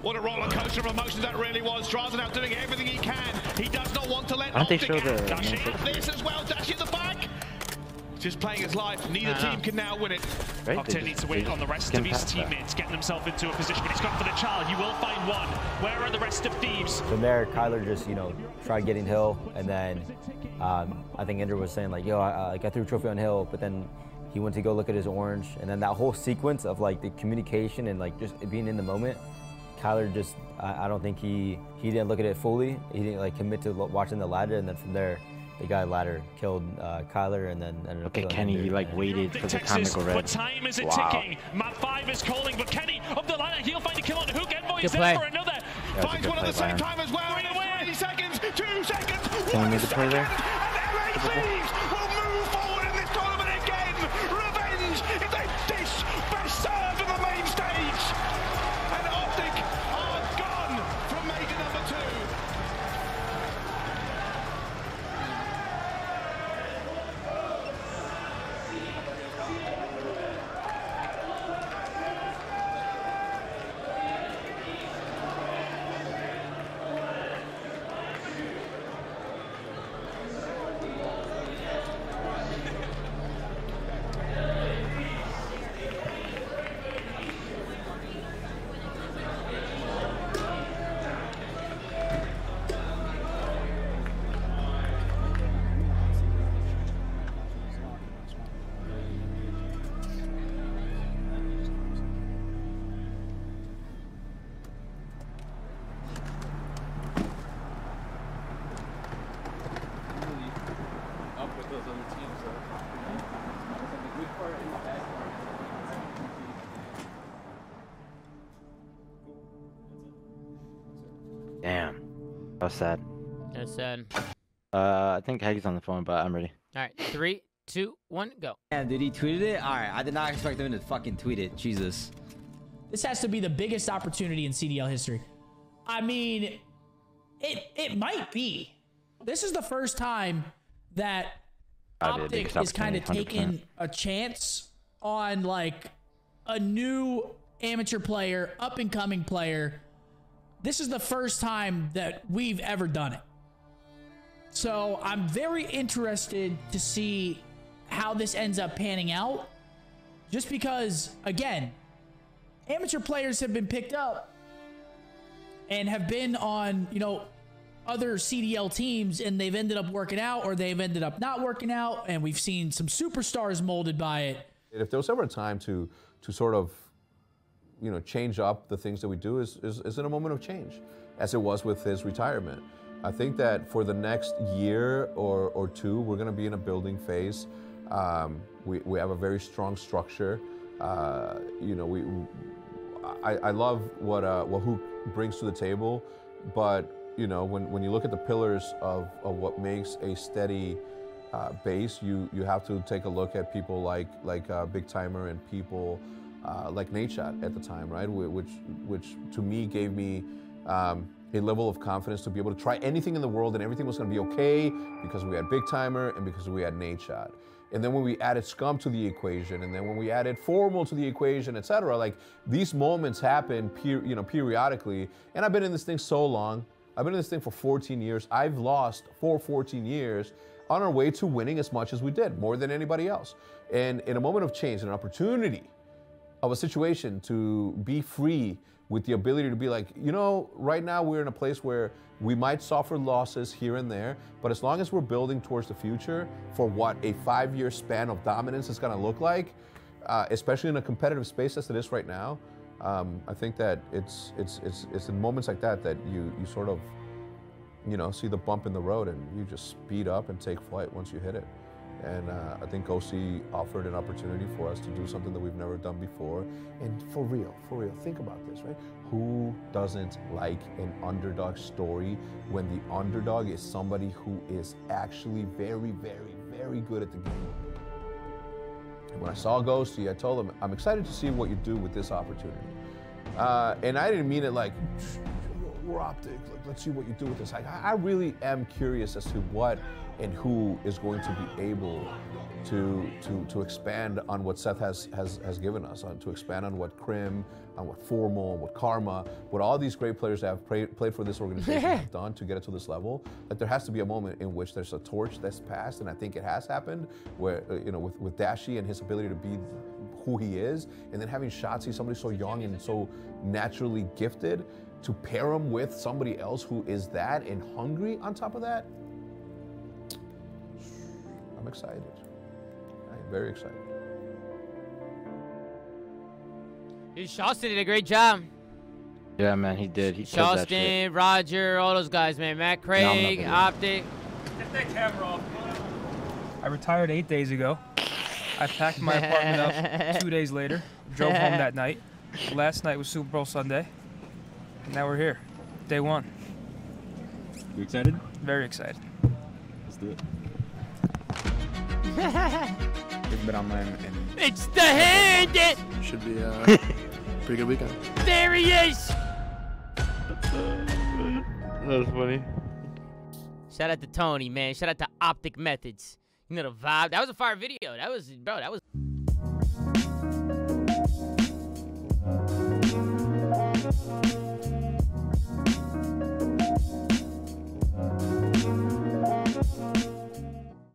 What a roller coaster of emotions that really was. Strazen out doing everything he can. He does not want to let Why don't they Optic show out. the Dashy main have this as well. Dashy at the back. Just playing his life. Neither team can now win it. Right, Octane needs to wait on the rest of his past that. teammates, getting himself into a position. But he's gone for the child. He will find one. Where are the rest of Thieves? From there, Kyler just, you know, tried getting Hill, and then um, I think Andrew was saying like, "Yo, I, like I threw a trophy on Hill," but then he went to go look at his orange, and then that whole sequence of like the communication and like just being in the moment, Kyler just, I, I don't think he he didn't look at it fully. He didn't like commit to lo- watching the ladder, and then from there, the guy ladder killed uh, Kyler, and then ended up Okay, Kenny, Ender. you like waited for the time to Texas, go but red. time is a Wow. ticking. Map 5 is calling, but Kenny up the ladder. He'll find a kill on Hook. Envoy Good is there play. for another. Yeah, a Finds good one at the play, same Byron. time as well. And away. 20 seconds, 2 seconds, Can we make the play there? LA Thieves That was sad. That's sad. Uh, I think Heggy's on the phone, but I'm ready. All right, three, two, one, go. Damn, did he tweeted it? All right, I did not expect him to fucking tweet it. Jesus. This has to be the biggest opportunity in CDL history. I mean, it it might be. This is the first time that Gotta be the Optic is kind of taking a chance on like a new amateur player, up and coming player. This is the first time that we've ever done it. So I'm very interested to see how this ends up panning out. Just because, again, amateur players have been picked up and have been on, you know, other CDL teams and they've ended up working out or they've ended up not working out. And we've seen some superstars molded by it. If there was ever a time to to sort of, you know, change up the things that we do, is, is, is in a moment of change, as it was with his retirement. I think that for the next year or, or two, we're going to be in a building phase. Um, we, we have a very strong structure. Uh, you know, we, I, I love what uh, what Hook brings to the table, but you know, when, when you look at the pillars of, of what makes a steady uh, base, you you have to take a look at people like like uh, BigTymeR and people uh, like Nadeshot at the time, right? Which which to me gave me um, a level of confidence to be able to try anything in the world and everything was going to be okay because we had BigTymeR and because we had Nadeshot. And then when we added Scump to the equation, and then when we added Formal to the equation, etc., like these moments happen, per, you know, periodically. And I've been in this thing so long. I've been in this thing for 14 years. I've lost for 14 years on our way to winning as much as we did, more than anybody else. And in a moment of change, an opportunity of a situation to be free with the ability to be like, you know, right now we're in a place where we might suffer losses here and there, but as long as we're building towards the future for what a five year span of dominance is going to look like, uh, especially in a competitive space as it is right now, um, I think that it's, it's, it's, it's in moments like that that you, you sort of, you know, see the bump in the road and you just speed up and take flight once you hit it. And uh, I think OC offered an opportunity for us to do something that we've never done before. And for real, for real, think about this, right? Who doesn't like an underdog story when the underdog is somebody who is actually very, very, very good at the game? And when I saw Ghosty, I told him, I'm excited to see what you do with this opportunity. Uh, and I didn't mean it like, we're optic, let's see what you do with this. I I really am curious as to what and who is going to be able to, to, to expand on what Seth has, has, has given us, on, to expand on what Krim, on what Formal, what Karma, what all these great players that have played, played for this organization have done to get it to this level. That there has to be a moment in which there's a torch that's passed, and I think it has happened, where, uh, you know, with, with Dashy and his ability to be who he is, and then having Shotzzy, somebody so young and so naturally gifted, to pair him with somebody else who is that and hungry on top of that, I'm excited. I'm very excited. Dude, Shawston did a great job. Yeah, man, he did. He killed. Shawston, Roger, all those guys, man. Matt Craig, video. Optic. Get that camera off. I retired eight days ago. I packed my apartment up two days later, drove home that night. Last night was Super Bowl Sunday. And now we're here. Day one. You excited? Very excited. Let's do it. We've been online and It's the hand. It. Should be uh, a pretty good weekend. There he is. That was funny. Shout out to Tony, man. Shout out to Optic Methods. You know the vibe. That was a fire video. That was, bro. That was.